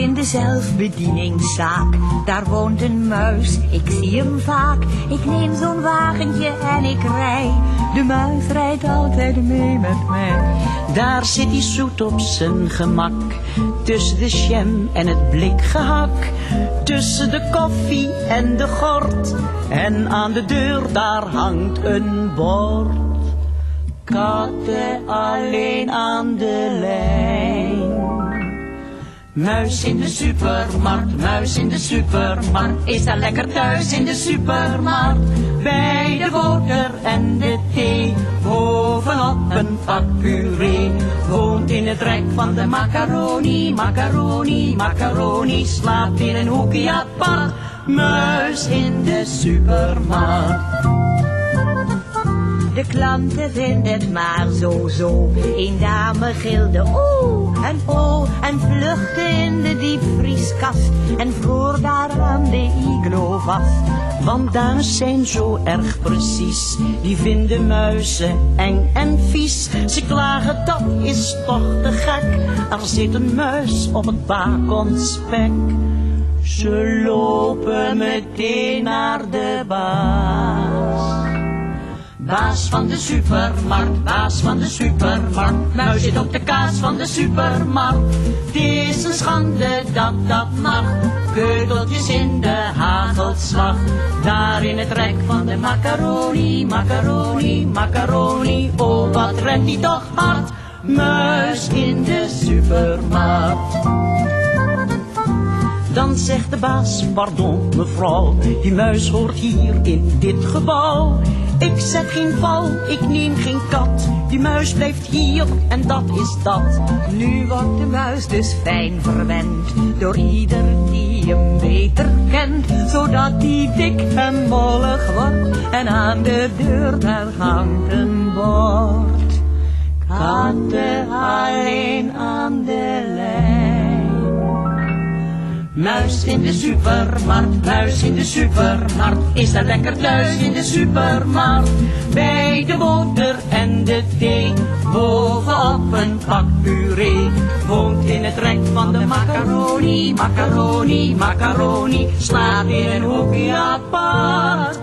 In de zelfbedieningszaak, daar woont een muis, ik zie hem vaak. Ik neem zo'n wagentje en ik rij. De muis rijdt altijd mee met mij. Daar zit hij zoet op zijn gemak. Tussen de jam en het blikgehak. Tussen de koffie en de gort. En aan de deur daar hangt een bord. Katten alleen aan de lijn. Muis in de supermarkt, muis in de supermarkt, is daar lekker thuis in de supermarkt. Bij de boter en de thee, bovenop een pak puree. Woont in het rek van de macaroni, macaroni, macaroni. Slaapt in een hoekje apart, muis in de supermarkt. De klanten vinden het maar zo zo. Een dame gilde oh en oh en vluchtte in de diepvrieskast en vroor daar aan de iglo vast. Want dames zijn zo erg precies, die vinden muizen eng en vies. Ze klagen dat is toch te gek, er zit een muis op het bakonspek. Ze lopen meteen naar de baas. Baas van de supermarkt, baas van de supermarkt. Muis zit op de kaas van de supermarkt. Het is een schande dat dat mag. Keuteltjes in de hagelslag. Daar in het rek van de macaroni, macaroni, macaroni. Oh, wat rent die toch hard. Muis in de supermarkt. Dan zegt de baas, pardon mevrouw, die muis hoort hier in dit gebouw. Ik zet geen val, ik neem geen kat, die muis blijft hier en dat is dat. Nu wordt de muis dus fijn verwend, door ieder die hem beter kent. Zodat die dik en mollig wordt en aan de deur daar hangt een bord. Katten Muis in de supermarkt, muis in de supermarkt, is daar lekker thuis in de supermarkt. Bij de boter en de thee, bovenop een pak puree. Woont in het rek van de macaroni, macaroni, macaroni, slaapt in een hoekje apart.